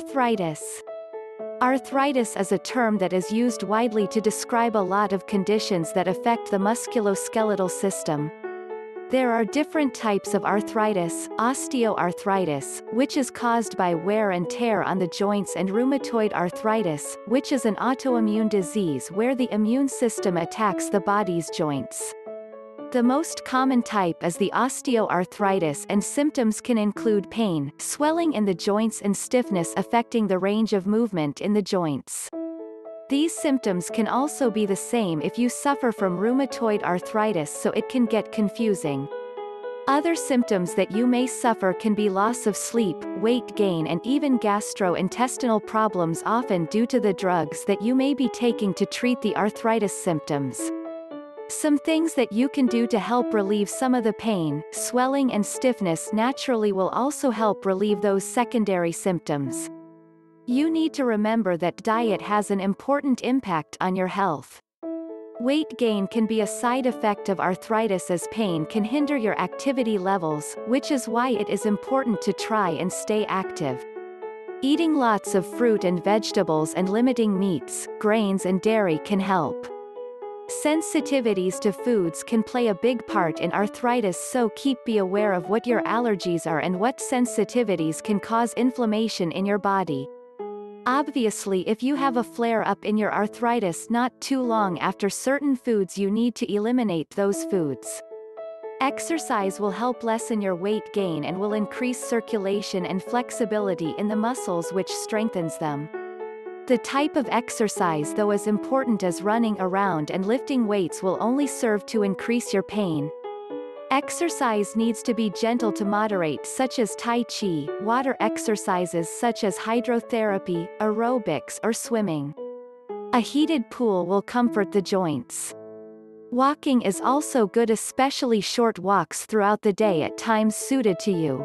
Arthritis. Arthritis is a term that is used widely to describe a lot of conditions that affect the musculoskeletal system. There are different types of arthritis, osteoarthritis, which is caused by wear and tear on the joints and rheumatoid arthritis, which is an autoimmune disease where the immune system attacks the body's joints. The most common type is the osteoarthritis and symptoms can include pain, swelling in the joints and stiffness affecting the range of movement in the joints. These symptoms can also be the same if you suffer from rheumatoid arthritis so it can get confusing. Other symptoms that you may suffer can be loss of sleep, weight gain and even gastrointestinal problems often due to the drugs that you may be taking to treat the arthritis symptoms. Some things that you can do to help relieve some of the pain, swelling and stiffness naturally will also help relieve those secondary symptoms. You need to remember that diet has an important impact on your health. Weight gain can be a side effect of arthritis as pain can hinder your activity levels, which is why it is important to try and stay active. Eating lots of fruit and vegetables and limiting meats, grains and dairy can help. Sensitivities to foods can play a big part in arthritis so keep be aware of what your allergies are and what sensitivities can cause inflammation in your body. Obviously if you have a flare-up in your arthritis not too long after certain foods you need to eliminate those foods. Exercise will help lessen your weight gain and will increase circulation and flexibility in the muscles which strengthens them. The type of exercise though as important as running around and lifting weights will only serve to increase your pain. Exercise needs to be gentle to moderate such as Tai Chi, water exercises such as hydrotherapy, aerobics or swimming. A heated pool will comfort the joints. Walking is also good especially short walks throughout the day at times suited to you.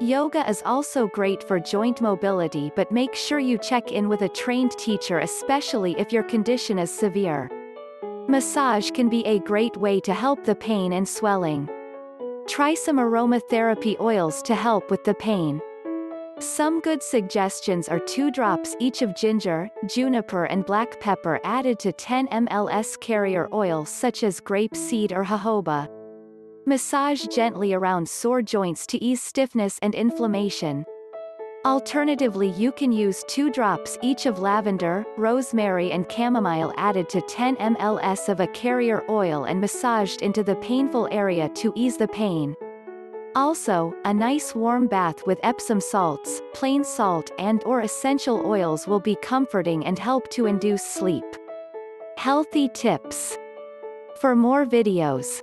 Yoga is also great for joint mobility but make sure you check in with a trained teacher especially if your condition is severe. Massage can be a great way to help the pain and swelling. Try some aromatherapy oils to help with the pain. Some good suggestions are 2 drops each of ginger, juniper and black pepper added to 10 mls carrier oil such as grape seed or jojoba. Massage gently around sore joints to ease stiffness and inflammation. Alternatively you can use 2 drops each of lavender, rosemary and chamomile added to 10 ml of a carrier oil and massaged into the painful area to ease the pain. Also, a nice warm bath with Epsom salts, plain salt and or essential oils will be comforting and help to induce sleep. Healthy tips. For more videos,